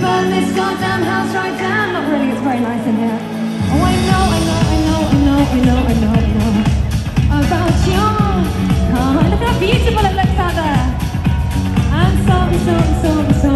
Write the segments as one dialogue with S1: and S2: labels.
S1: burn this goddamn house right down. Not really, it's very nice in here. Oh, I know, I know, I know, I know, I know, I know, I know. About you. Oh, look how beautiful it looks out there. I'm so, so, so, so.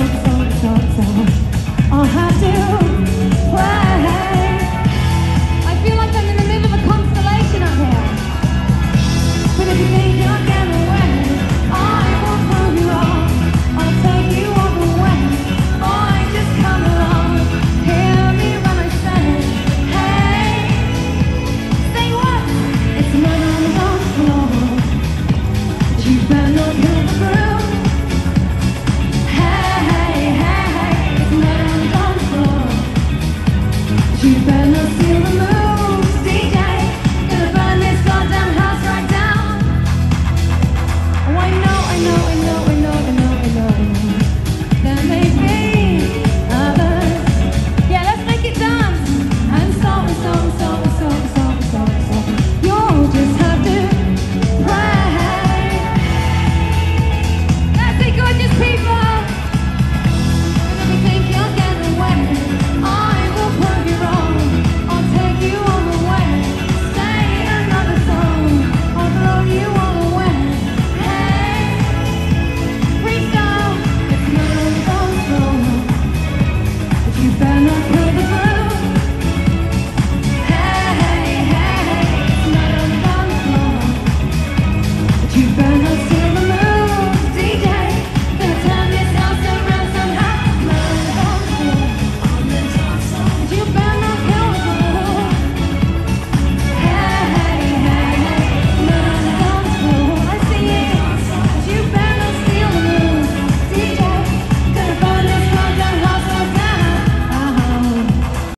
S1: Hey,